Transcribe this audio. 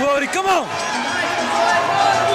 Rory, come on!